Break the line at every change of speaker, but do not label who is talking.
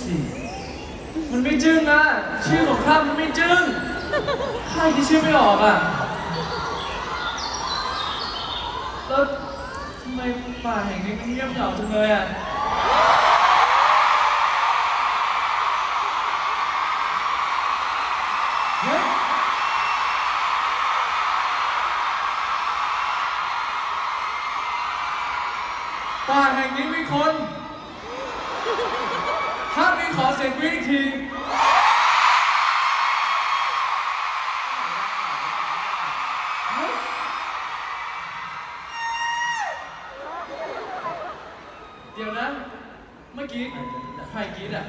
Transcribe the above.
สิมันไม่จึ้งอะชื่อของข้ามันไม่จึ้งข้าคิดชื่อไม่ออกอะแล้วทำไมป่าแห่งนี้มันเงียบเหงาจังเลยอะป่าแห่งนี้มีคน ขอเสียงวิ่งทีเดี๋ยวนะ เมื่อกี้ ใครกรี๊ดอะ